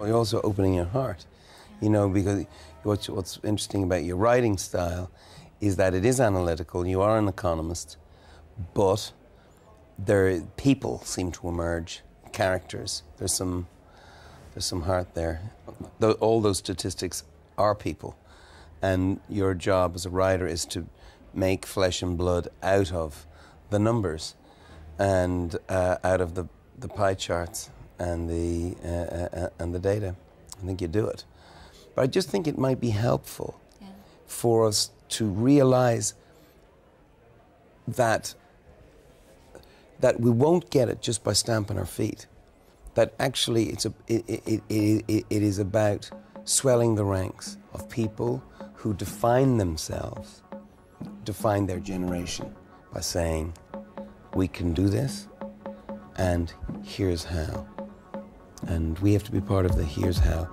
You're also opening your heart, you know, because what's, what's interesting about your writing style is that it is analytical. You are an economist, but there people seem to emerge, characters. There's some there's some heart there. all those statistics are people, and your job as a writer is to make flesh and blood out of the numbers and uh, out of the, the pie charts and the, uh, uh, uh, and the data. I think you do it. But I just think it might be helpful yeah. for us to realize that, that we won't get it just by stamping our feet. That actually it's a, it, it, it, it is about swelling the ranks of people who define themselves, define their generation by saying, we can do this, and here's how. And we have to be part of the here's how.